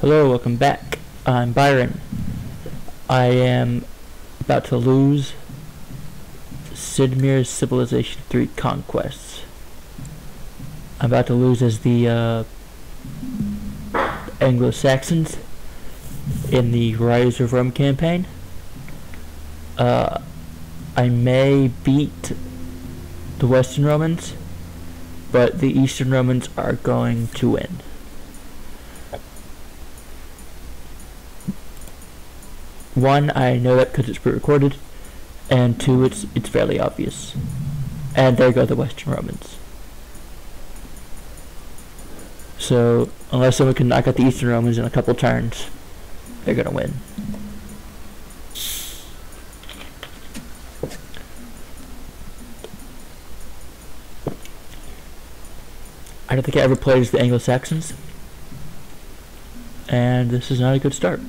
Hello, welcome back. I'm Byron. I am about to lose Sid Meier's Civilization 3 Conquests. I'm about to lose as the uh, Anglo-Saxons in the Rise of Rome campaign. Uh, I may beat the Western Romans, but the Eastern Romans are going to win. One, I know that because it's pre-recorded, and two, it's it's fairly obvious. And there go the Western Romans. So, unless someone can knock out the Eastern Romans in a couple turns, they're gonna win. I don't think I ever played as the Anglo-Saxons. And this is not a good start.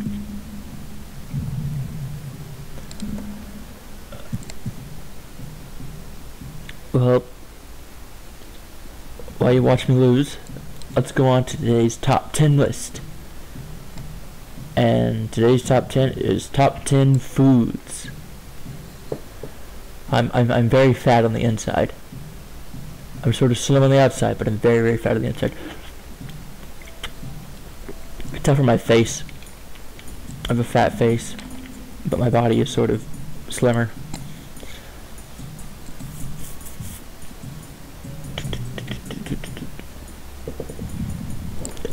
Well, while you watch me lose, let's go on to today's top 10 list. And today's top 10 is top 10 foods. I'm, I'm, I'm very fat on the inside. I'm sort of slim on the outside, but I'm very, very fat on the inside. I can tell from my face. I have a fat face, but my body is sort of slimmer.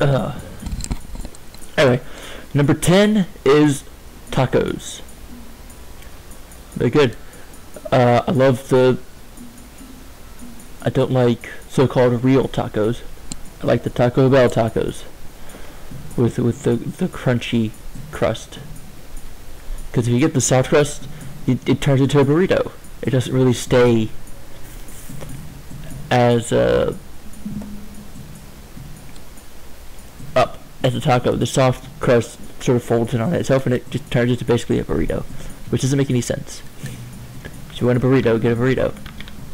Uh, anyway, number 10 is tacos. Very good. Uh, I love the. I don't like so-called real tacos. I like the Taco Bell tacos with with the the crunchy crust. Because if you get the soft crust, it, it turns into a burrito. It doesn't really stay as uh, as a taco. The soft crust sort of folds in on itself, and it just turns into basically a burrito, which doesn't make any sense. If you want a burrito, get a burrito.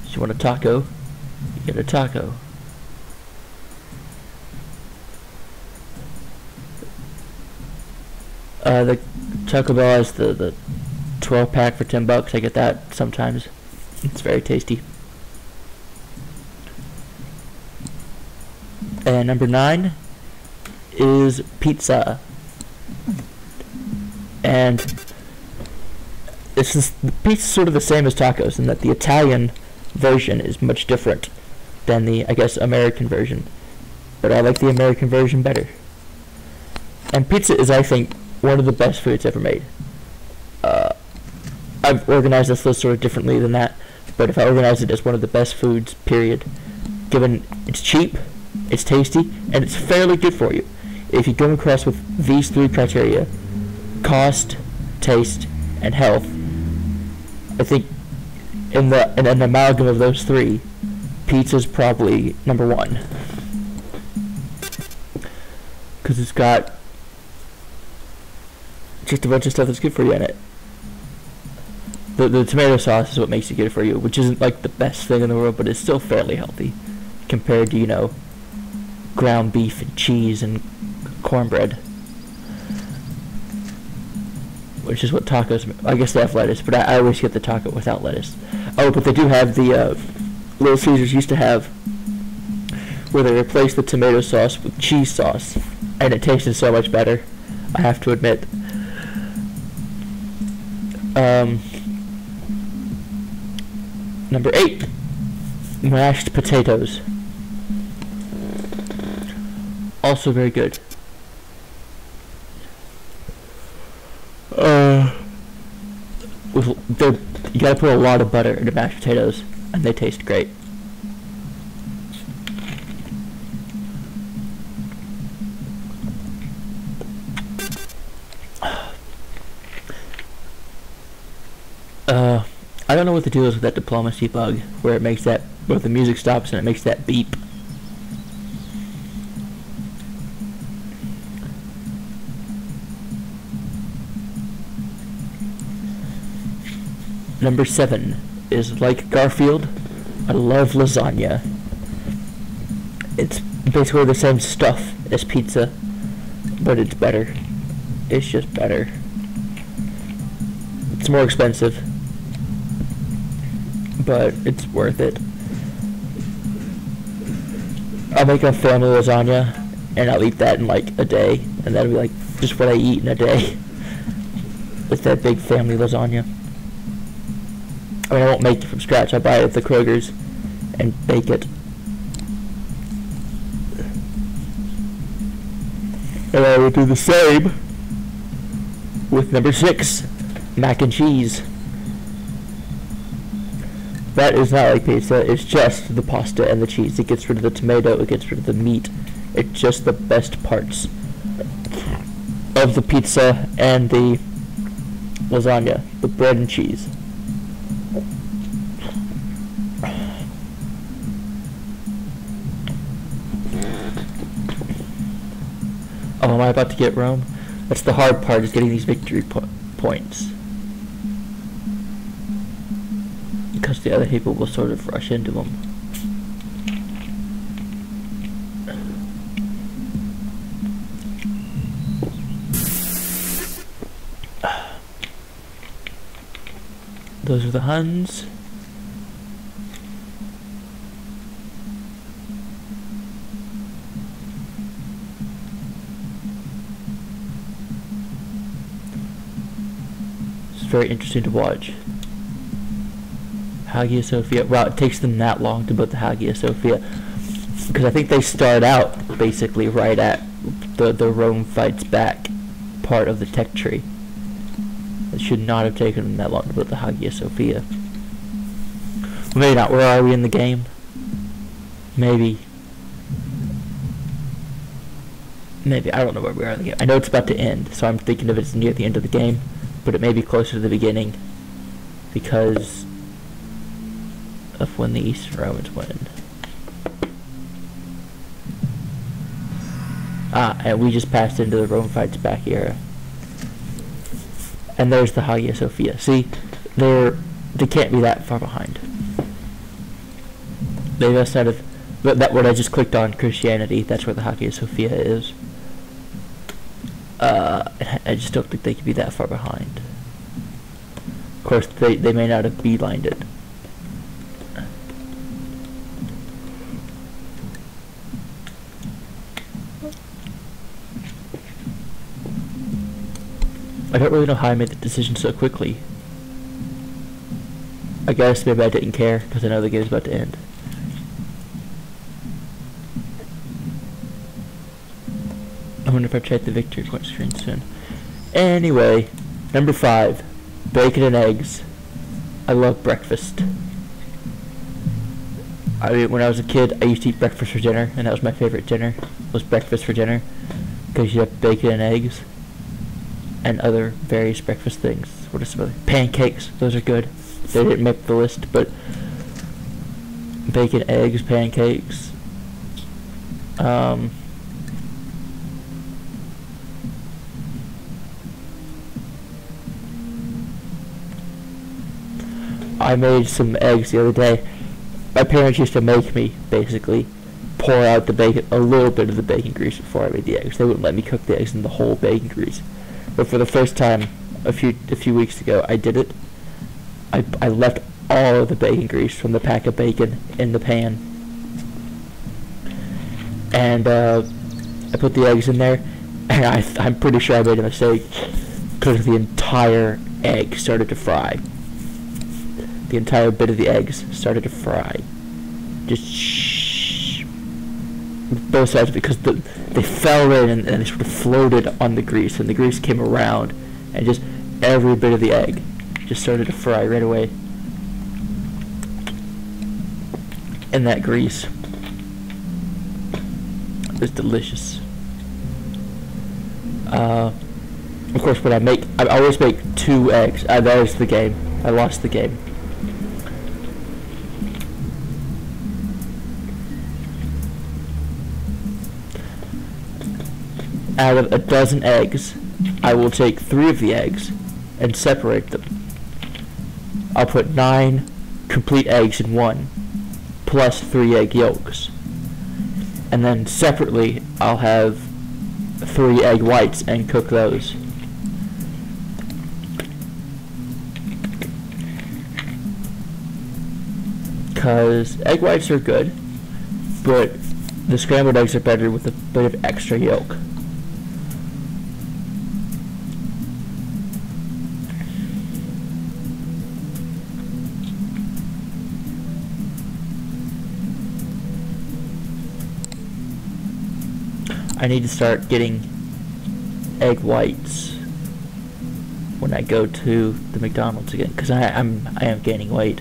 If you want a taco, get a taco. Uh, the Taco Bell has the, the 12 pack for 10 bucks. I get that sometimes. It's very tasty. And number nine is pizza. And this is pizza sort of the same as tacos in that the Italian version is much different than the I guess American version. But I like the American version better. And pizza is I think one of the best foods ever made. Uh, I've organized this list sort of differently than that, but if I organize it as one of the best foods, period, given it's cheap, it's tasty, and it's fairly good for you. If you come across with these three criteria, cost, taste, and health, I think in the in an amalgam of those three, pizza's probably number one. Because it's got just a bunch of stuff that's good for you in it. The, the tomato sauce is what makes it good for you, which isn't like the best thing in the world, but it's still fairly healthy compared to, you know, ground beef and cheese and cornbread. Which is what tacos, I guess they have lettuce, but I, I always get the taco without lettuce. Oh, but they do have the, uh, Little Caesars used to have where they replaced the tomato sauce with cheese sauce, and it tasted so much better, I have to admit. Um, number eight, mashed potatoes. Also very good. Uh, with they're, you gotta put a lot of butter into mashed potatoes, and they taste great. Uh, I don't know what the deal is with that diplomacy bug, where it makes that, where the music stops and it makes that beep. Number seven is like Garfield. I love lasagna. It's basically the same stuff as pizza, but it's better. It's just better. It's more expensive, but it's worth it. I'll make a family lasagna, and I'll eat that in like a day, and that'll be like just what I eat in a day. It's that big family lasagna. I mean, I won't make it from scratch. I buy it at the Kroger's and bake it. And I will do the same with number six, mac and cheese. That is not like pizza, it's just the pasta and the cheese. It gets rid of the tomato, it gets rid of the meat. It's just the best parts of the pizza and the lasagna, the bread and cheese. I about to get Rome? That's the hard part, is getting these victory po points. Because the other people will sort of rush into them. Those are the Huns. Very interesting to watch. Hagia Sophia. Wow, it takes them that long to build the Hagia Sophia. Because I think they start out basically right at the, the Rome fights back part of the tech tree. It should not have taken them that long to build the Hagia Sophia. Maybe not. Where are we in the game? Maybe. Maybe. I don't know where we are in the game. I know it's about to end, so I'm thinking of it as near the end of the game but it may be closer to the beginning because of when the Eastern Romans win. Ah, and we just passed into the Rome fights back era. And there's the Hagia Sophia. See, they're they can't be that far behind. They must have. But that what I just clicked on Christianity. That's where the Hagia Sophia is. Uh, I just don't think they could be that far behind. Of course, they, they may not have beelined it. I don't really know how I made the decision so quickly. I guess maybe I didn't care because I know the game's about to end. I wonder if I've checked the victory point screen soon. Anyway, number five, bacon and eggs. I love breakfast. I mean, when I was a kid, I used to eat breakfast for dinner, and that was my favorite dinner, was breakfast for dinner, because you have bacon and eggs, and other various breakfast things. What are some other? Pancakes, those are good. They didn't make the list, but bacon, eggs, pancakes. Um, I made some eggs the other day. My parents used to make me, basically, pour out the bacon, a little bit of the bacon grease before I made the eggs. They wouldn't let me cook the eggs in the whole bacon grease. But for the first time, a few a few weeks ago, I did it. I, I left all of the bacon grease from the pack of bacon in the pan. And uh, I put the eggs in there, and I, I'm pretty sure I made a mistake because the entire egg started to fry the entire bit of the eggs started to fry. Just shh. Both sides because the, they fell in and, and they sort of floated on the grease and the grease came around and just every bit of the egg just started to fry right away. And that grease is delicious. Uh, of course, when I make, I always make two eggs. Uh, that is the game. I lost the game. Out of a dozen eggs, I will take three of the eggs and separate them. I'll put nine complete eggs in one, plus three egg yolks. And then separately, I'll have three egg whites and cook those. Because egg whites are good, but the scrambled eggs are better with a bit of extra yolk. I need to start getting egg whites when I go to the McDonald's again because I'm I am gaining weight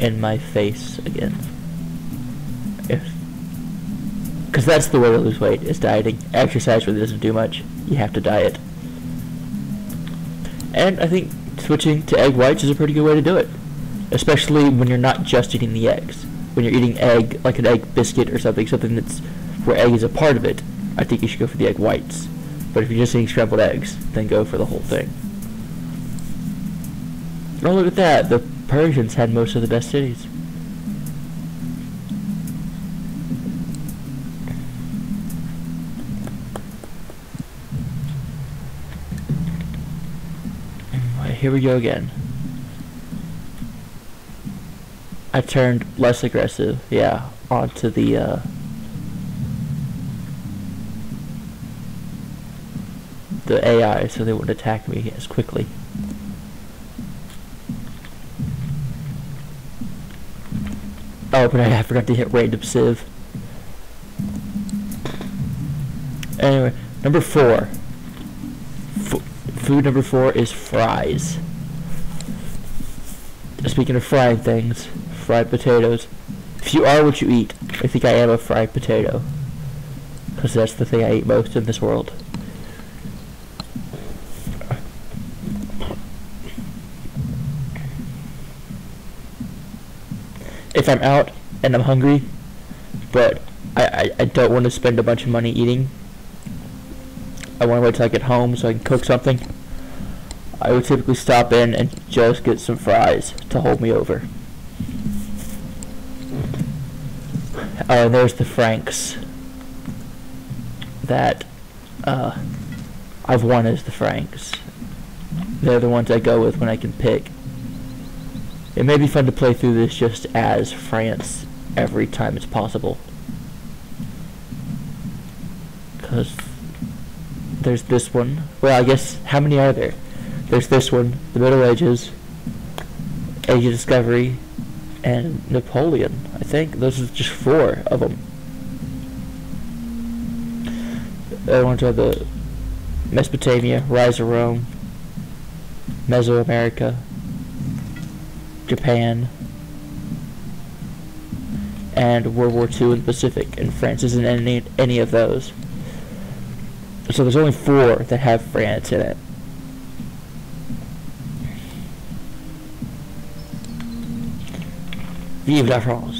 in my face again. If because that's the way to lose weight is dieting. Exercise really doesn't do much. You have to diet. And I think switching to egg whites is a pretty good way to do it, especially when you're not just eating the eggs. When you're eating egg like an egg biscuit or something, something that's where egg is a part of it I think you should go for the egg whites. But if you're just eating scrambled eggs, then go for the whole thing. Oh, look at that. The Persians had most of the best cities. here we go again. I turned less aggressive, yeah, onto the, uh, the AI so they wouldn't attack me as quickly. Oh, but I forgot to hit random civ. Anyway, number four. F food number four is fries. Speaking of frying things, fried potatoes. If you are what you eat, I think I am a fried potato. Because that's the thing I eat most in this world. If I'm out and I'm hungry, but I, I, I don't want to spend a bunch of money eating, I want to wait till I get home so I can cook something, I would typically stop in and just get some fries to hold me over. Oh, there's the Franks that uh, I've won as the Franks. They're the ones I go with when I can pick. It may be fun to play through this just as France every time it's possible. Because there's this one. Well, I guess, how many are there? There's this one, the Middle Ages, Age of Discovery, and Napoleon. I think those are just four of them. I want to are the Mesopotamia, Rise of Rome, Mesoamerica, Japan, and World War II in the Pacific, and France isn't any, any of those. So there's only four that have France in it. Vive la France!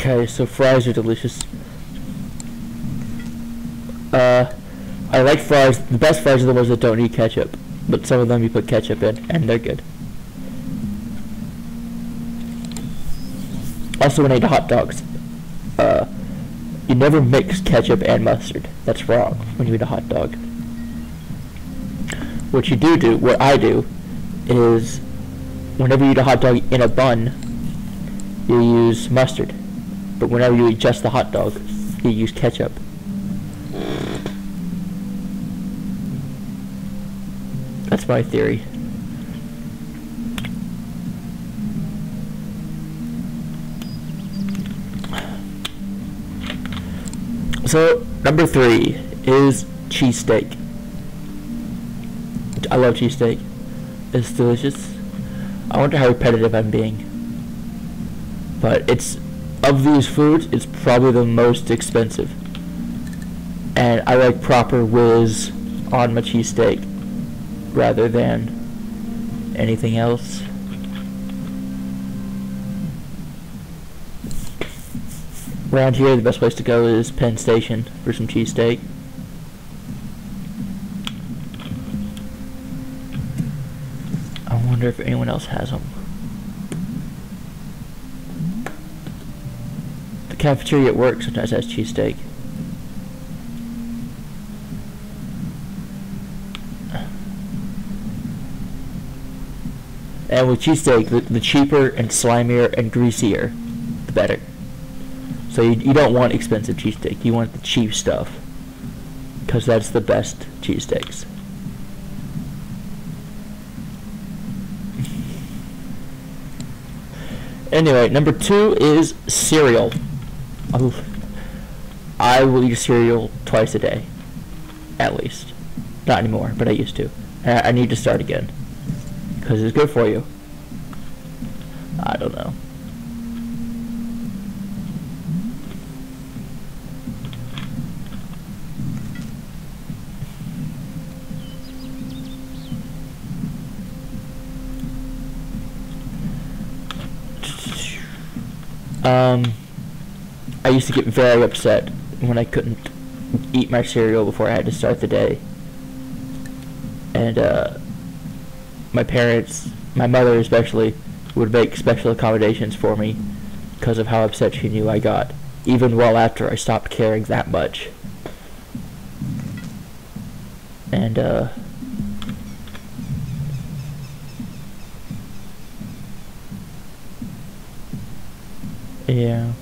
Okay, so fries are delicious. Uh, I like fries. The best fries are the ones that don't need ketchup. But some of them you put ketchup in, and they're good. Also, when I eat hot dogs, uh, you never mix ketchup and mustard. That's wrong when you eat a hot dog. What you do do, what I do, is whenever you eat a hot dog in a bun, you use mustard. But whenever you eat just the hot dog, you use ketchup. That's my theory. So, number three is cheesesteak. I love cheesesteak. It's delicious. I wonder how repetitive I'm being. But it's of these foods, it's probably the most expensive. And I like proper whiz on my cheesesteak rather than anything else. Around here, the best place to go is Penn Station for some cheesesteak. I wonder if anyone else has them. Cafeteria at work sometimes has cheesesteak. And with cheesesteak, the, the cheaper and slimier and greasier, the better. So you, you don't want expensive cheesesteak. You want the cheap stuff. Because that's the best cheesesteaks. Anyway, number two is cereal. I will eat cereal twice a day, at least. Not anymore, but I used to. I I need to start again because it's good for you. I don't know. Um, I used to get very upset when I couldn't eat my cereal before I had to start the day. And, uh, my parents, my mother especially, would make special accommodations for me because of how upset she knew I got, even well after I stopped caring that much. And, uh, yeah.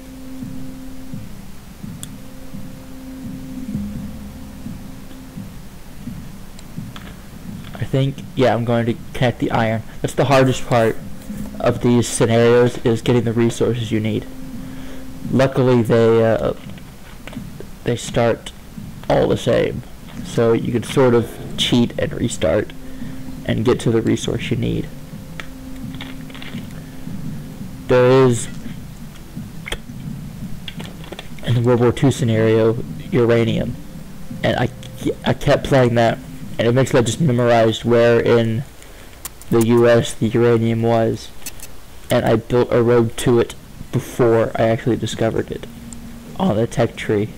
Think, yeah, I'm going to connect the iron. That's the hardest part of these scenarios is getting the resources you need. Luckily, they uh, they start all the same, so you can sort of cheat and restart and get to the resource you need. There is in the World War II scenario uranium, and I I kept playing that and eventually I just memorized where in the U.S. the uranium was, and I built a road to it before I actually discovered it on the tech tree.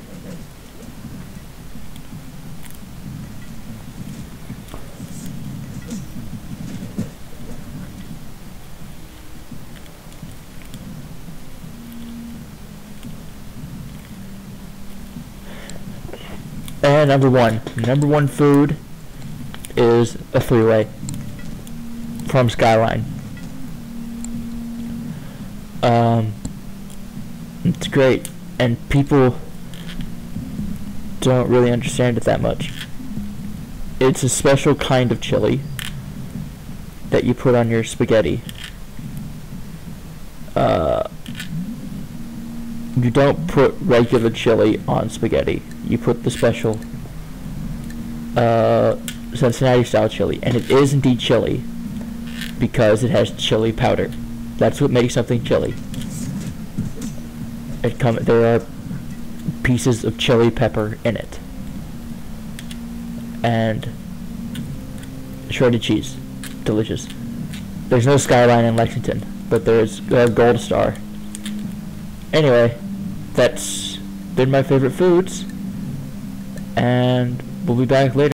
And number one, number one food is a three-way from Skyline. Um, it's great, and people don't really understand it that much. It's a special kind of chili that you put on your spaghetti. Uh, you don't put regular chili on spaghetti. You put the special uh, Cincinnati style chili, and it is indeed chili because it has chili powder. That's what makes something chili. It come there are pieces of chili pepper in it, and shredded cheese, delicious. There's no skyline in Lexington, but there's a Gold Star. Anyway, that's been my favorite foods, and we'll be back later.